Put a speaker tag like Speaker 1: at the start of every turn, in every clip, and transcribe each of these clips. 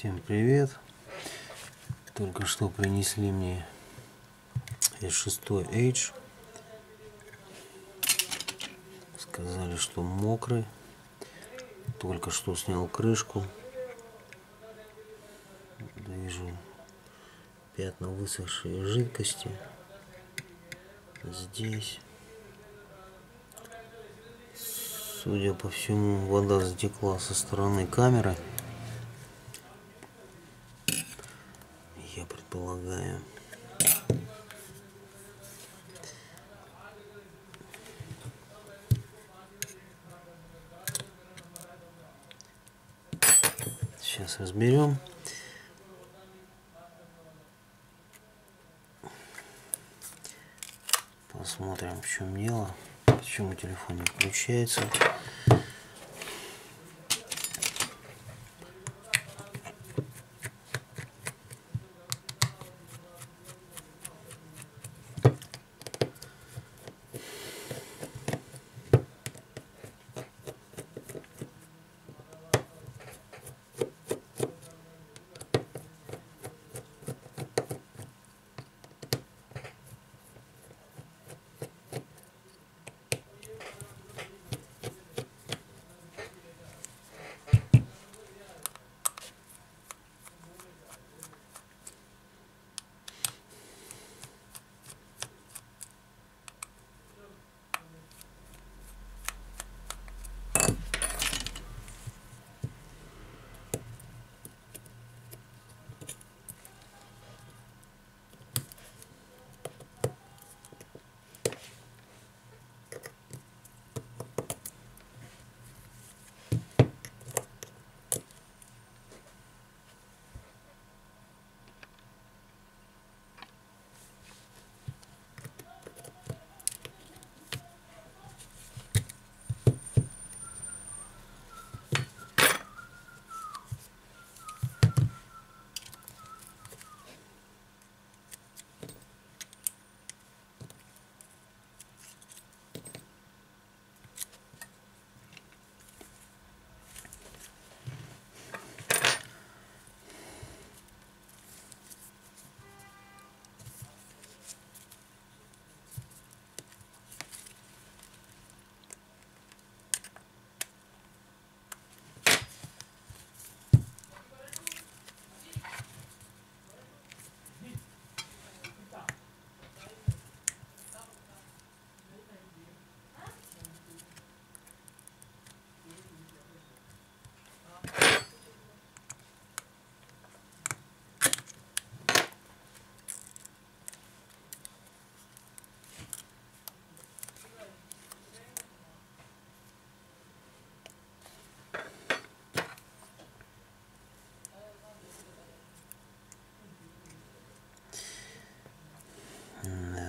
Speaker 1: Всем привет! Только что принесли мне S6 H. Сказали, что мокрый. Только что снял крышку. Вижу пятна высохшей жидкости. Здесь. Судя по всему, вода затекла со стороны камеры.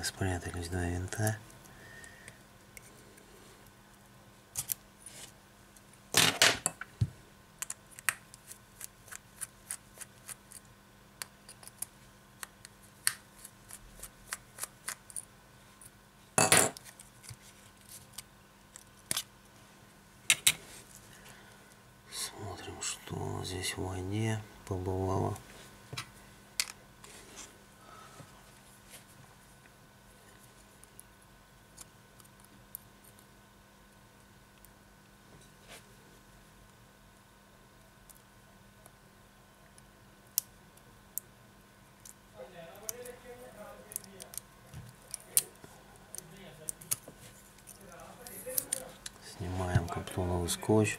Speaker 1: Спрятались два винта. Смотрим, что здесь в воде побывало. Скотч.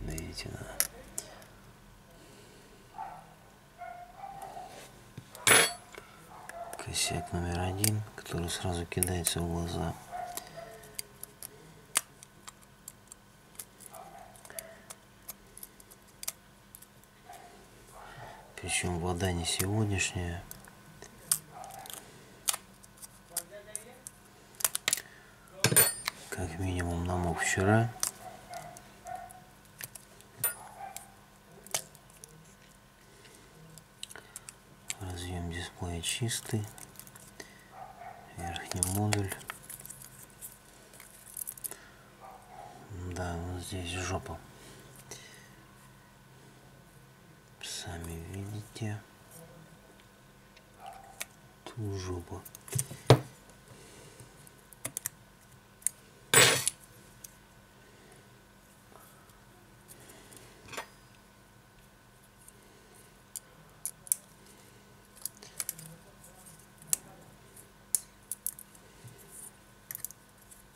Speaker 1: Видите, да. Косяк номер один, который сразу кидается в глаза. Причем вода не сегодняшняя. Как минимум намок вчера. разъем дисплея чистый верхний модуль да вот здесь жопа видите тут жопа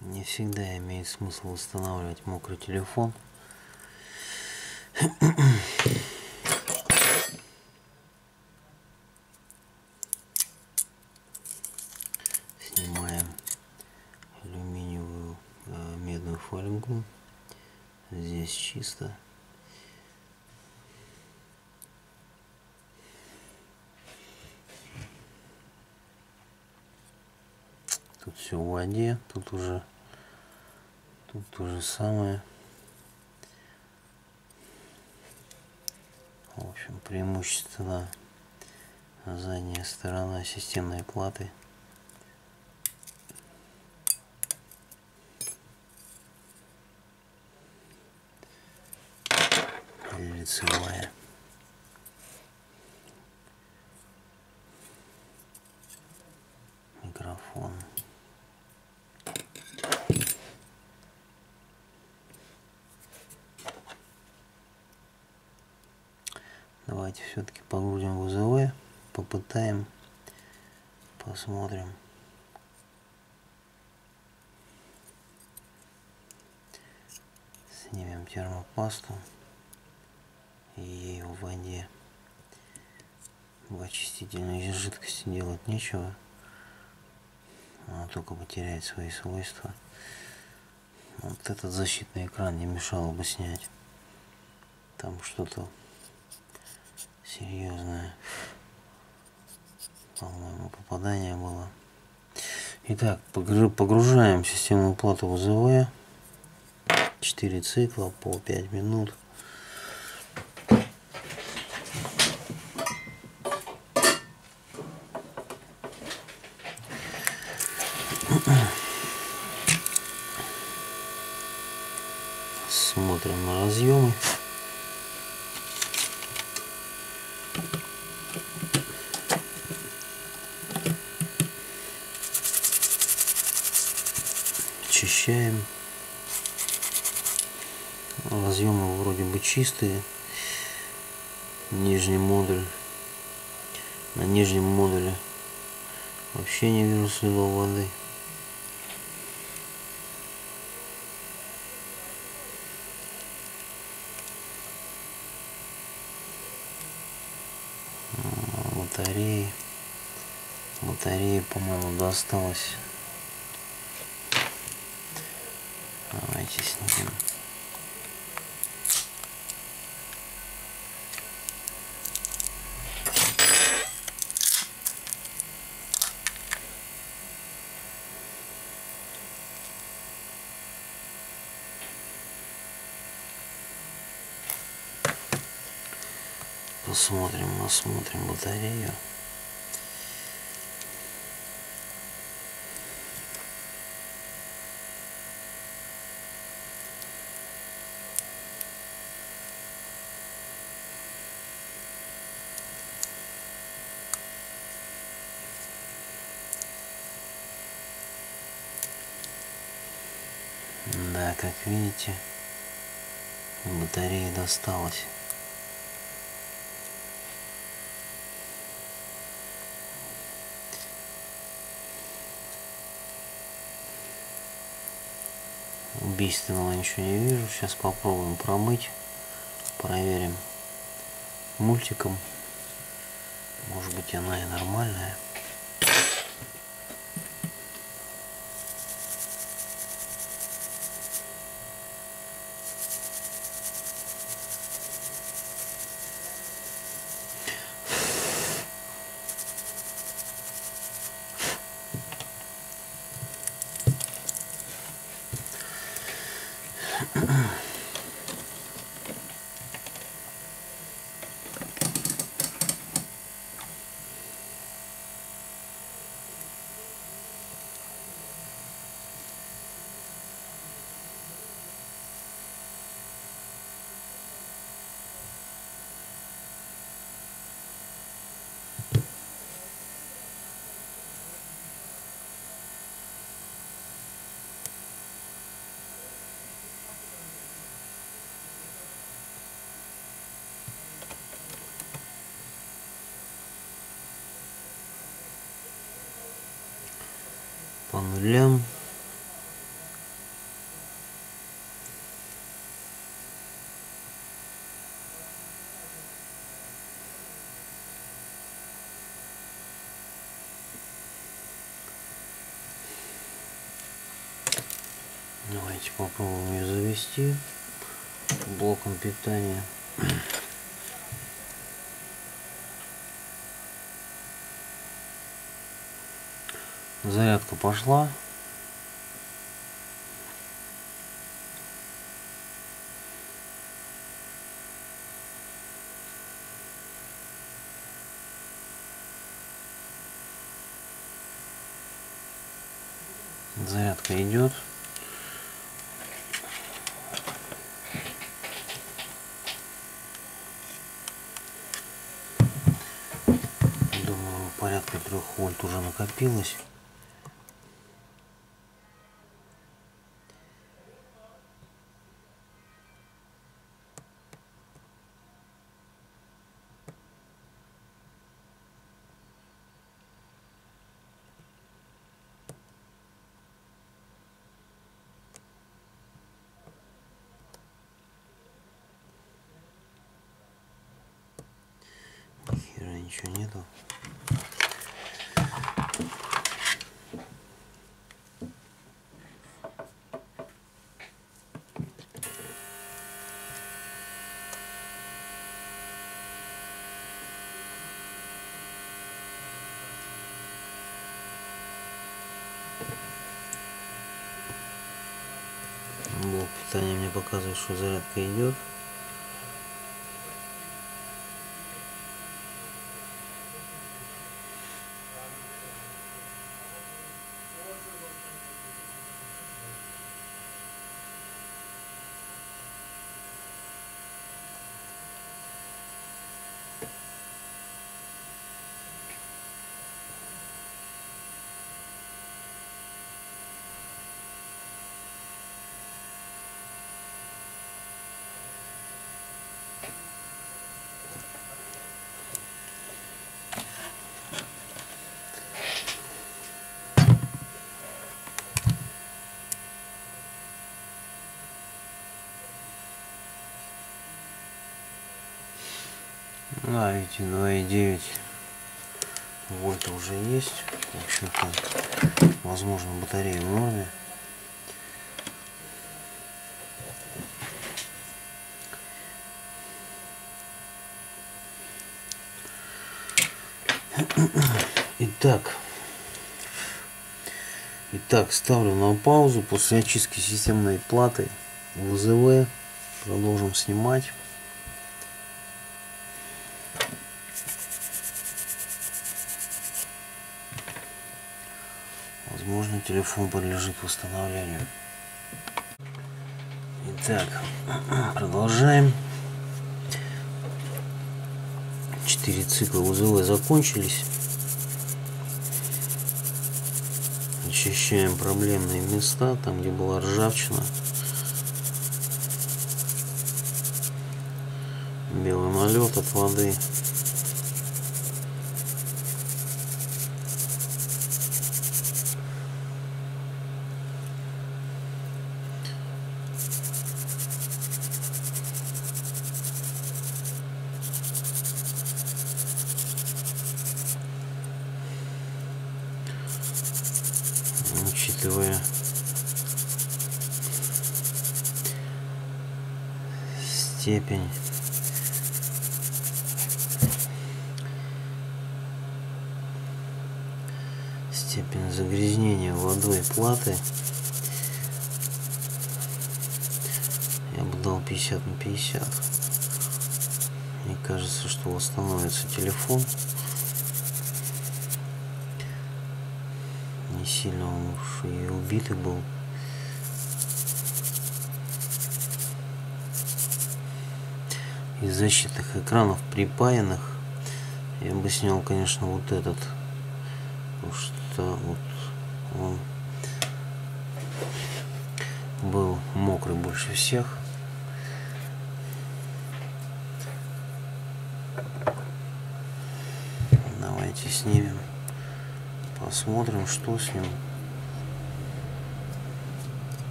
Speaker 1: не всегда имеет смысл устанавливать мокрый телефон. Чисто. Тут все в воде, тут уже Тут то же самое. В общем, преимущественно задняя сторона системной платы. Лицевая. Микрофон. Давайте все-таки погрузим в попытаем, посмотрим. Снимем термопасту и в воде в очистительной жидкости делать нечего. Она только потеряет свои свойства. Вот этот защитный экран не мешало бы снять. Там что-то серьезное по-моему попадание было итак погружаем систему платы в УЗВ 4 цикла по 5 минут смотрим на разъемы очищаем. Разъемы вроде бы чистые. Нижний модуль. На нижнем модуле вообще не вижу следов воды. батареи батареи по-моему досталось Давайте снимем. Посмотрим, осмотрим батарею. Да, как видите, батарея досталась. Убийственного ничего не вижу. Сейчас попробуем промыть. Проверим мультиком. Может быть она и нормальная. Нулям. Давайте попробуем ее завести блоком питания. Зарядка пошла. Зарядка идет. Думаю, порядка трех вольт уже накопилось. Хера ничего нету. Блок питания мне показывает, что зарядка идет. А, эти 2,9 вольта уже есть. В общем-то, возможно, батарея в норме. Итак, итак, ставлю на паузу после очистки системной платы ВЗВ. Продолжим снимать. Возможно, телефон подлежит восстановлению. Итак, продолжаем. Четыре цикла УЗВ закончились. Очищаем проблемные места, там где была ржавчина. Белый налет от воды. 60 я бы дал 50 на 50 мне кажется что восстановится телефон не сильно он уж и убитый был. Из защитных экранов припаянных я бы снял конечно вот этот. Потому что вот он больше всех. Давайте снимем. Посмотрим, что с ним.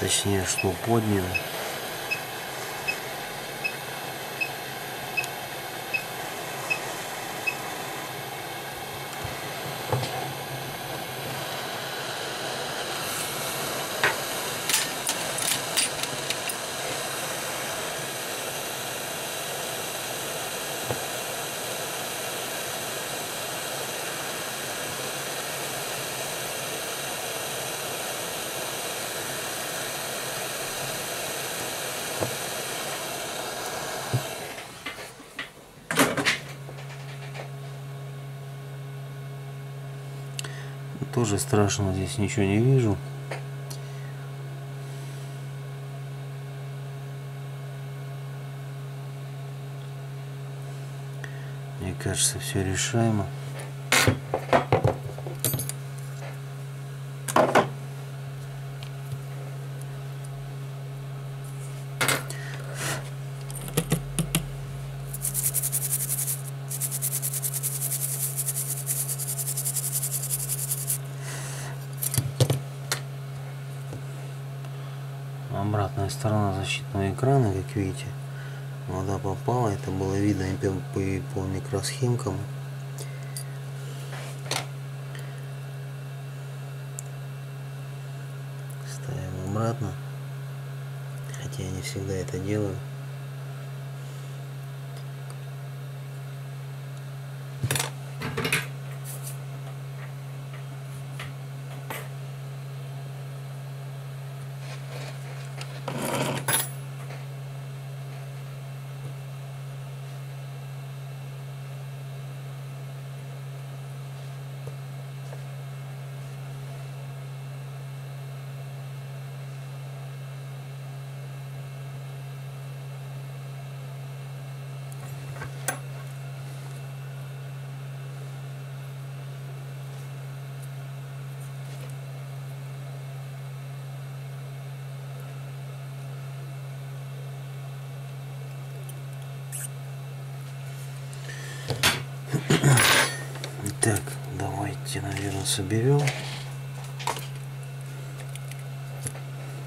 Speaker 1: Точнее, что под ним. Тоже страшно, здесь ничего не вижу. Мне кажется, все решаемо. обратная сторона защитного экрана, как видите, вода попала, это было видно по, по микросхемкам. Ставим обратно, хотя я не всегда это делаю. Наверное, соберем.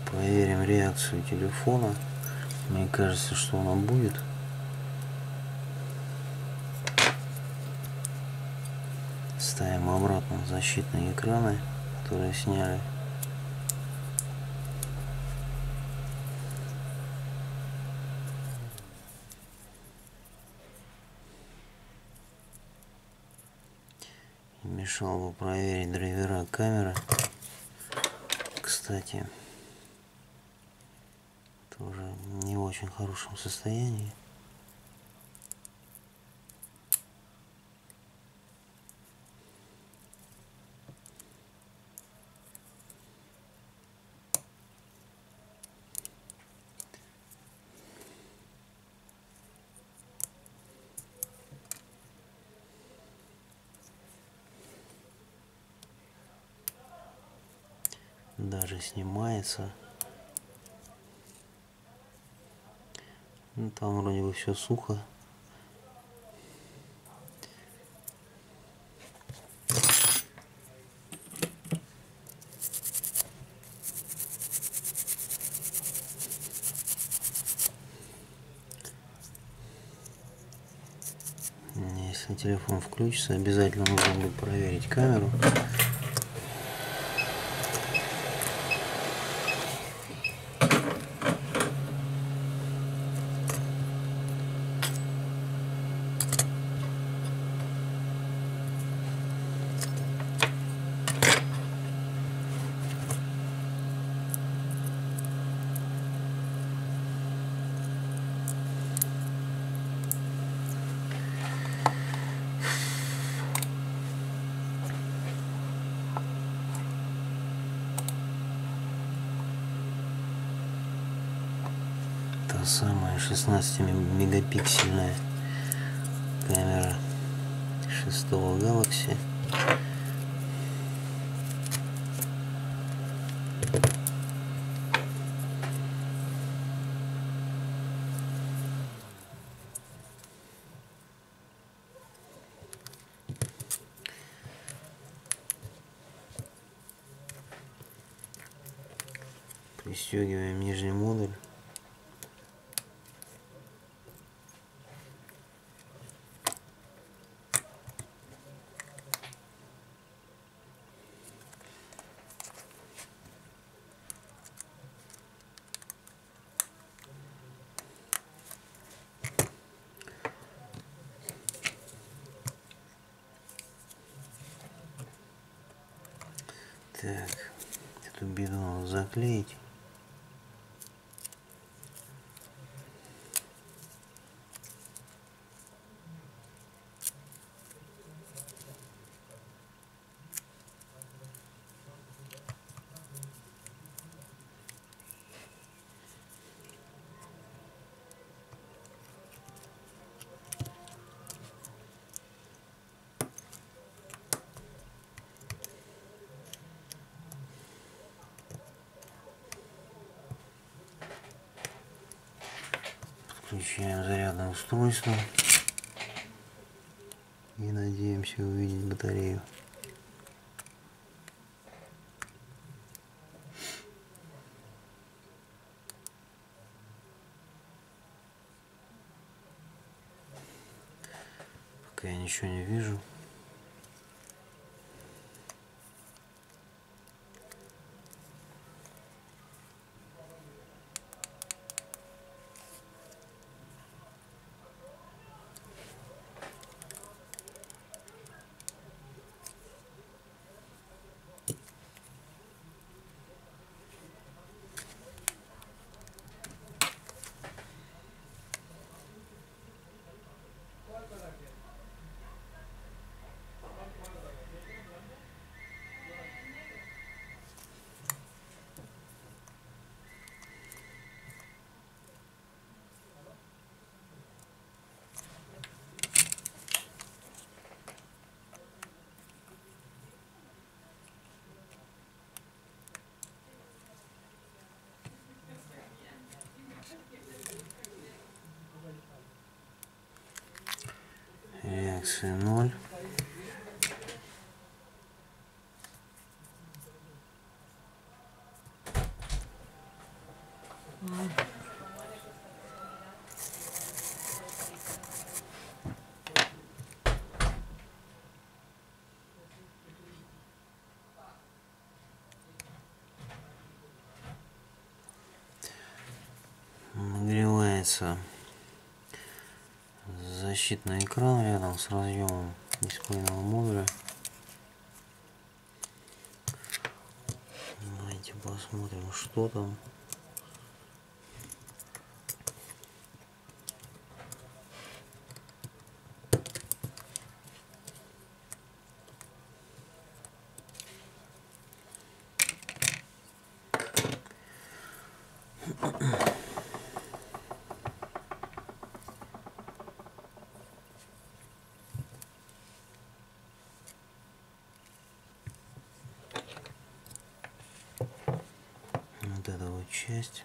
Speaker 1: Проверим реакцию телефона. Мне кажется, что она будет. Ставим обратно защитные экраны, которые сняли. Мешал бы проверить драйвера камеры. Кстати, тоже не в очень хорошем состоянии. Даже снимается. Ну, там вроде бы все сухо. Если телефон включится, обязательно нужно будет проверить камеру. самая 16 мегапиксельная камера шестого Galaxy пристегиваем нижний модуль. Надо Включаем зарядное устройство. И надеемся увидеть батарею. Пока я ничего не вижу. реакция 0 дисплейного модуля. Давайте посмотрим, что там. вот эта вот часть.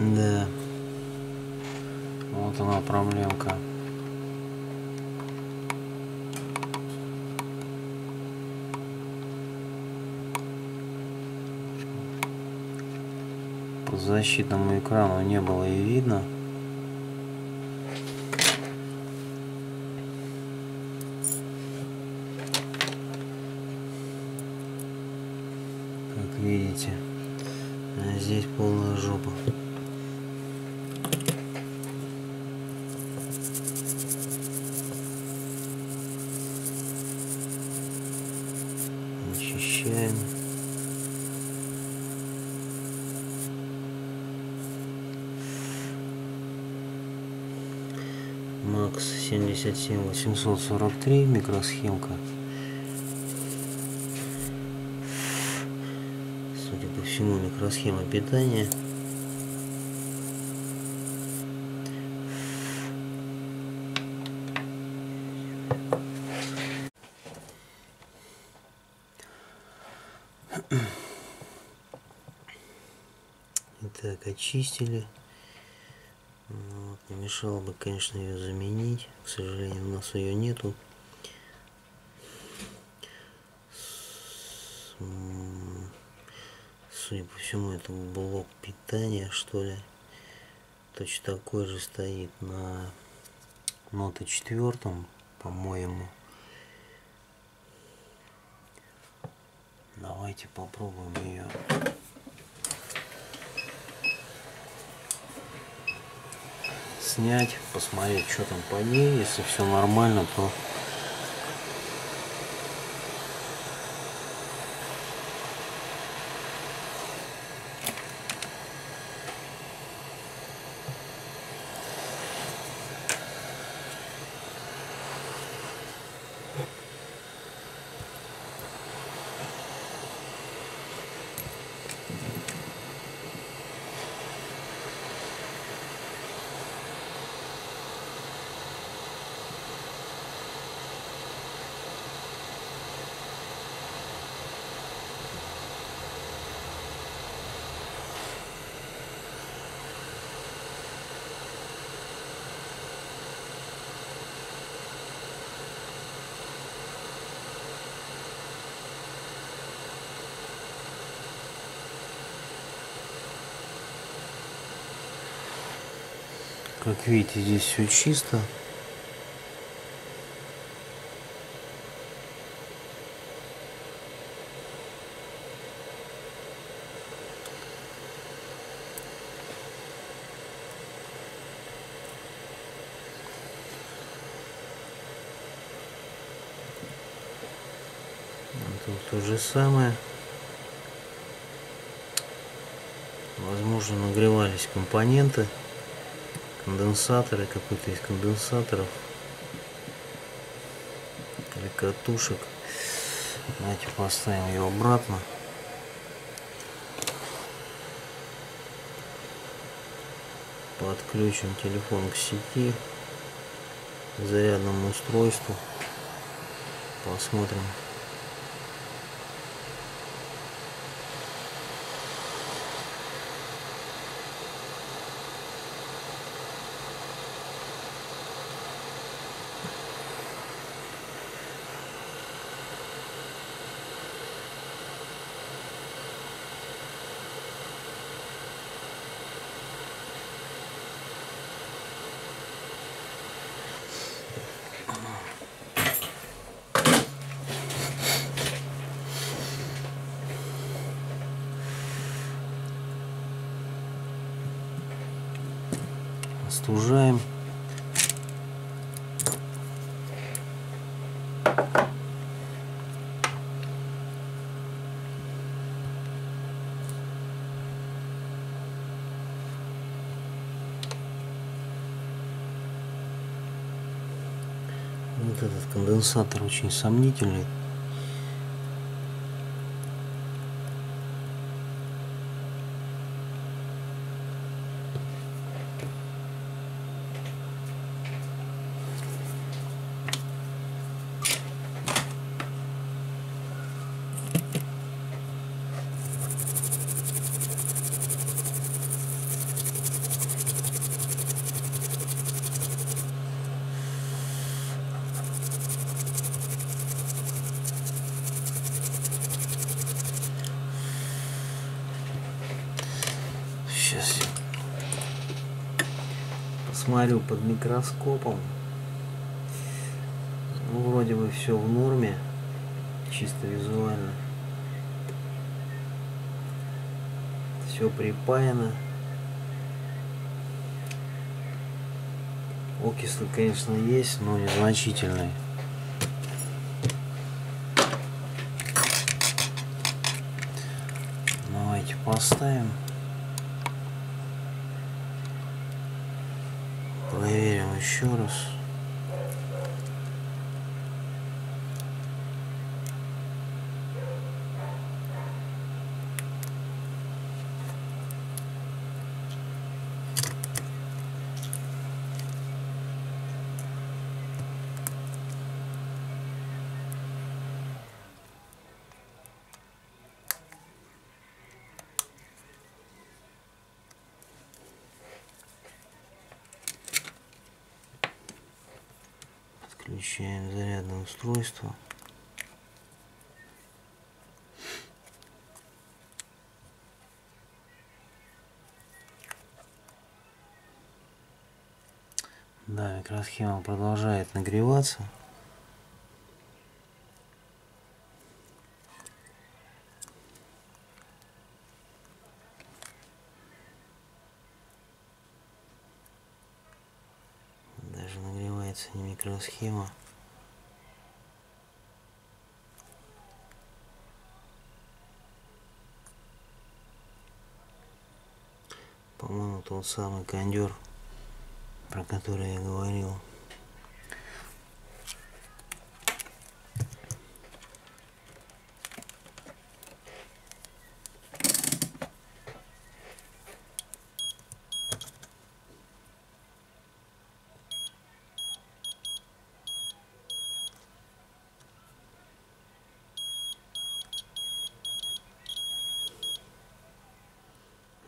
Speaker 1: Да. Вот она проблемка. По защитному экрану не было и видно. Как видите, здесь полная жопа. Очищаем. МАКС 77843 микросхемка. Судя по всему, микросхема питания. Итак, очистили. Мешало бы, конечно, ее заменить. К сожалению, у нас ее нету. Судя по всему, это блок питания, что ли. Точно такой же стоит на ноты четвертом, по-моему. Давайте попробуем ее снять, посмотреть, что там по ней. Если все нормально, то Как видите, здесь все чисто. Тут то же самое. Возможно, нагревались компоненты конденсаторы, какой-то из конденсаторов или катушек. Давайте поставим ее обратно. Подключим телефон к сети, к зарядному устройству. Посмотрим, остужаем. Вот этот конденсатор очень сомнительный. Сейчас я посмотрю под микроскопом. Ну, вроде бы все в норме, чисто визуально. Все припаяно. Окислы, конечно, есть, но незначительные. Давайте поставим. Проверим еще раз. Включаем зарядное устройство. Да, микросхема продолжает нагреваться. Даже нагревается микросхема. По-моему, тот самый кондер про который я говорил.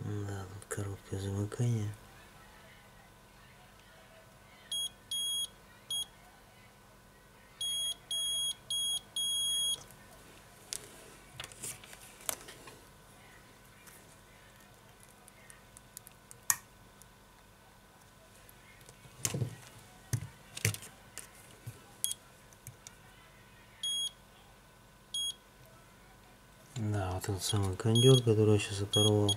Speaker 1: Да, тут замыкание. Да, вот этот самый кондер, который я сейчас оторвал.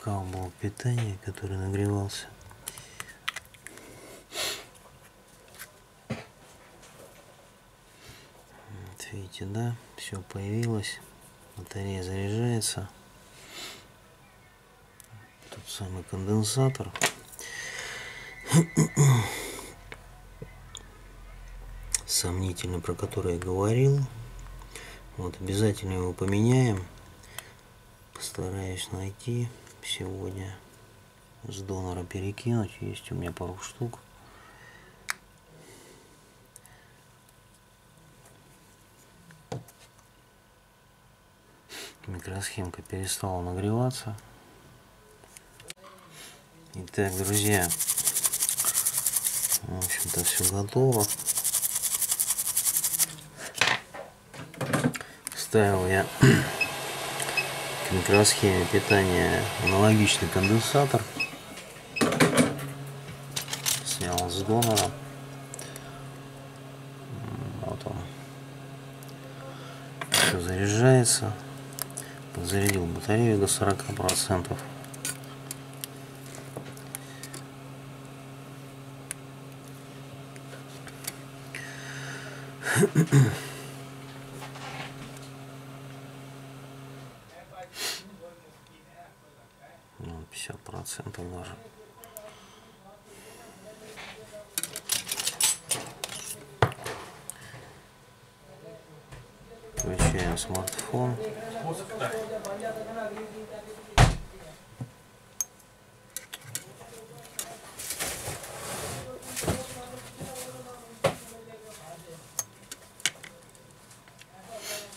Speaker 1: Замыкал блок питания, который нагревался. Вот видите, да, все появилось. Батарея заряжается. Тот самый конденсатор. Сомнительный, про который я говорил. Вот, обязательно его поменяем. Постараюсь найти сегодня с донора перекинуть. Есть у меня пару штук. Микросхемка перестала нагреваться. Итак, друзья, в общем-то, все готово. Ставил я к микросхеме питания аналогичный конденсатор. Снял с донора. Вот он. Все заряжается. Подзарядил батарею до 40 процентов. 50 процентов даже. Включаем смартфон.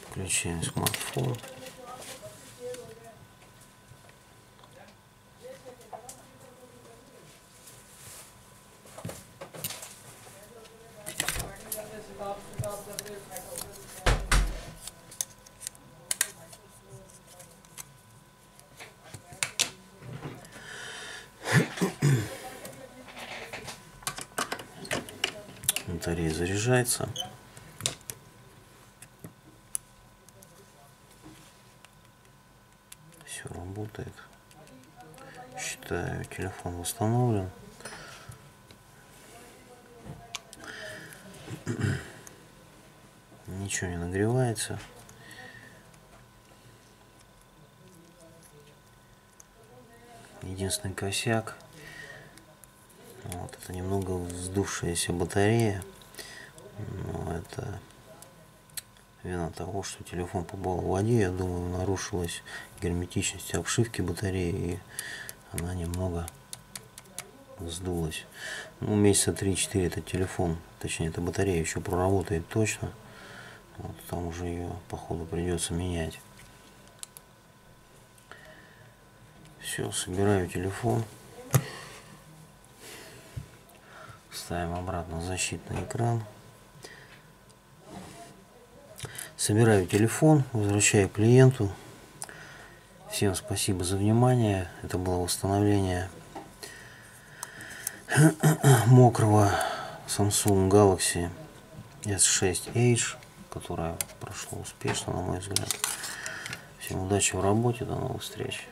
Speaker 1: Включаем смартфон. Батарея заряжается. Все работает. Считаю, телефон восстановлен. Ничего не нагревается. Единственный косяк. Вот это немного вздувшаяся батарея. Но это вина того, что телефон побывал в воде, я думаю, нарушилась герметичность обшивки батареи, и она немного сдулась. Ну, месяца 3-4 этот телефон, точнее, эта батарея еще проработает точно. Вот, там уже ее, походу, придется менять. Все, собираю телефон. Ставим обратно защитный экран. Собираю телефон, возвращаю клиенту. Всем спасибо за внимание. Это было восстановление мокрого Samsung Galaxy S6 Edge, которое прошло успешно, на мой взгляд. Всем удачи в работе, до новых встреч.